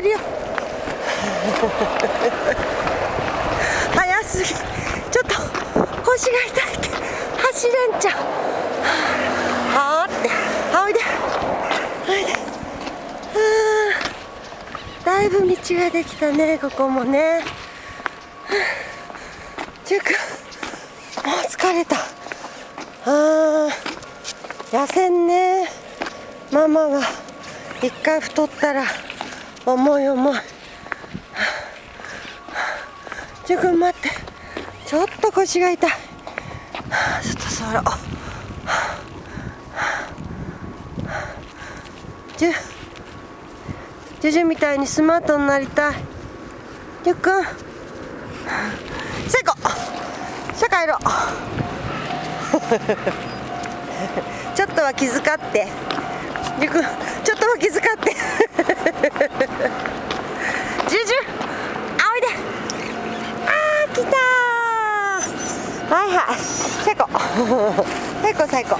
てるよ。早すぎ。ちょっと腰が痛いって。走れんちゃう。はあって。あおいで。おいで。だいぶ道ができたねここもね。チュー。クもう疲れた。あー。痩せんね。ママは一回太ったら。重い重い。チューくん待って。ちょっと腰が痛い。ちょっと座ろう。ジュジュジュみたいにスマートになりたい。ジュくん。セコ社会ろ。ちょっとは気遣って。ジュくん。ちょっとは気遣ってジュジュあおいであー来たはいはい。最高。最 高最高。